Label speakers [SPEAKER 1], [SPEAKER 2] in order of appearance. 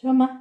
[SPEAKER 1] 知道吗？